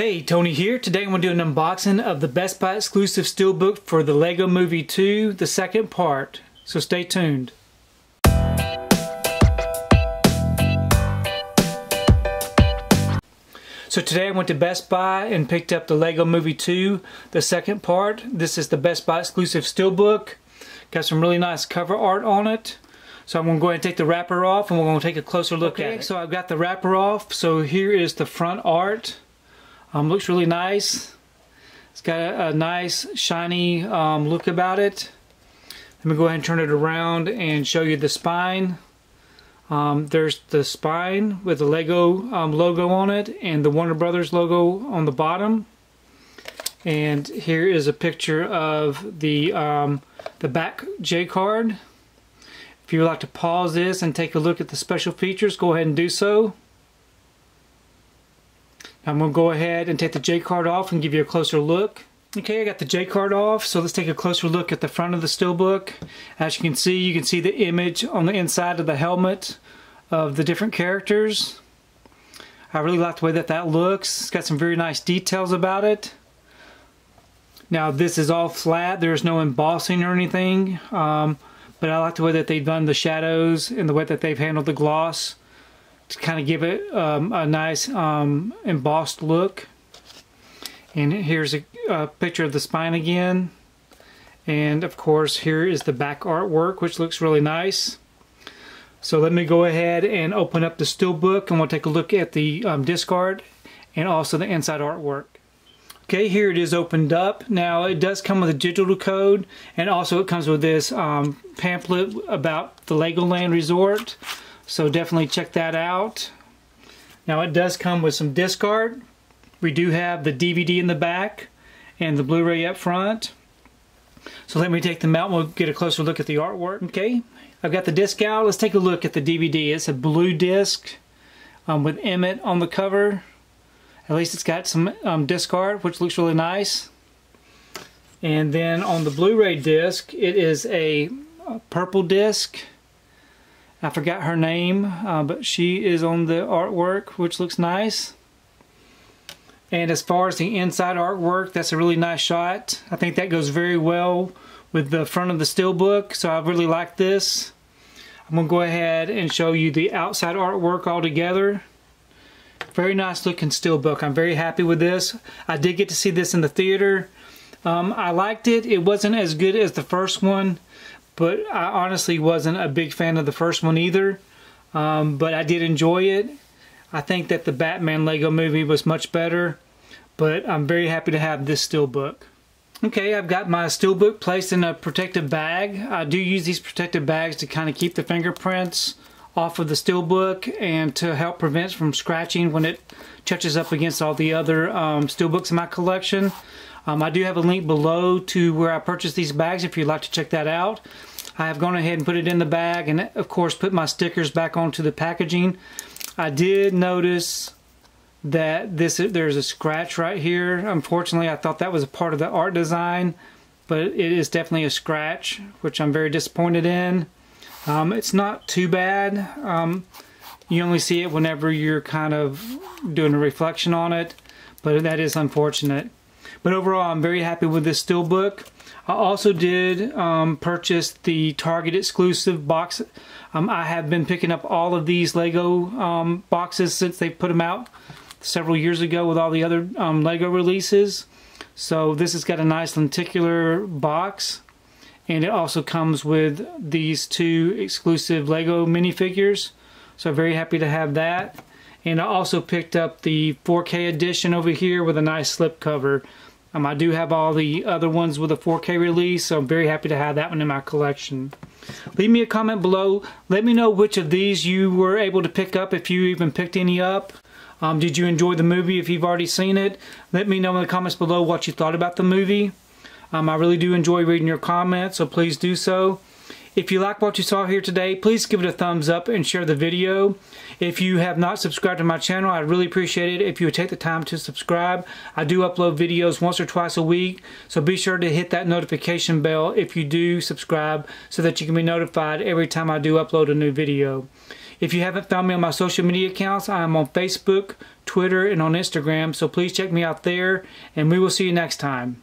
Hey, Tony here. Today I'm going to do an unboxing of the Best Buy exclusive steelbook for the Lego Movie 2, the second part. So stay tuned. So today I went to Best Buy and picked up the Lego Movie 2, the second part. This is the Best Buy exclusive steelbook. Got some really nice cover art on it. So I'm going to go ahead and take the wrapper off and we're going to take a closer look okay, at it. So I've got the wrapper off. So here is the front art. Um, looks really nice. It's got a, a nice shiny um, look about it. Let me go ahead and turn it around and show you the spine. Um, there's the spine with the Lego um, logo on it and the Warner Brothers logo on the bottom. And here is a picture of the um, the back J card. If you would like to pause this and take a look at the special features, go ahead and do so. I'm going to go ahead and take the J card off and give you a closer look. Okay, I got the J card off, so let's take a closer look at the front of the steelbook. As you can see, you can see the image on the inside of the helmet of the different characters. I really like the way that that looks. It's got some very nice details about it. Now this is all flat, there's no embossing or anything, um, but I like the way that they've done the shadows and the way that they've handled the gloss to kind of give it um, a nice um, embossed look. And here's a, a, picture of the spine again. And of course here is the back artwork which looks really nice. So let me go ahead and open up the steelbook and we'll take a look at the um, disc art and also the inside artwork. Okay, here it is opened up. Now it does come with a digital code and also it comes with this um, pamphlet about the Legoland Resort. So definitely check that out. Now it does come with some disc art. We do have the DVD in the back and the Blu-ray up front. So let me take them out and we'll get a closer look at the artwork. Okay, I've got the disc out. Let's take a look at the DVD. It's a blue disc um, with Emmett on the cover. At least it's got some um, disc art, which looks really nice. And then on the Blu-ray disc, it is a purple disc I forgot her name, uh, but she is on the artwork, which looks nice. And as far as the inside artwork, that's a really nice shot. I think that goes very well with the front of the steelbook, so I really like this. I'm going to go ahead and show you the outside artwork all together. Very nice looking steelbook. I'm very happy with this. I did get to see this in the theater. Um, I liked it. It wasn't as good as the first one, but I honestly wasn't a big fan of the first one either. Um, but I did enjoy it. I think that the Batman Lego movie was much better, but I'm very happy to have this steelbook. Okay, I've got my steelbook placed in a protective bag. I do use these protective bags to kind of keep the fingerprints off of the steelbook and to help prevent from scratching when it touches up against all the other um, steelbooks in my collection. Um, I do have a link below to where I purchased these bags if you'd like to check that out. I have gone ahead and put it in the bag and of course put my stickers back onto the packaging. I did notice that this there's a scratch right here. Unfortunately, I thought that was a part of the art design, but it is definitely a scratch, which I'm very disappointed in. Um, it's not too bad. Um, you only see it whenever you're kind of doing a reflection on it, but that is unfortunate. But overall, I'm very happy with this steelbook. I also did um, purchase the Target exclusive box. Um, I have been picking up all of these Lego um, boxes since they put them out several years ago with all the other um, Lego releases. So this has got a nice lenticular box and it also comes with these two exclusive Lego minifigures. So very happy to have that. And I also picked up the 4K edition over here with a nice slipcover. Um, I do have all the other ones with a 4K release, so I'm very happy to have that one in my collection. Leave me a comment below. Let me know which of these you were able to pick up, if you even picked any up. Um, did you enjoy the movie if you've already seen it? Let me know in the comments below what you thought about the movie. Um, I really do enjoy reading your comments, so please do so. If you like what you saw here today, please give it a thumbs up and share the video. If you have not subscribed to my channel, I'd really appreciate it if you would take the time to subscribe. I do upload videos once or twice a week, so be sure to hit that notification bell if you do subscribe so that you can be notified every time I do upload a new video. If you haven't found me on my social media accounts, I am on Facebook, Twitter, and on Instagram, so please check me out there, and we will see you next time.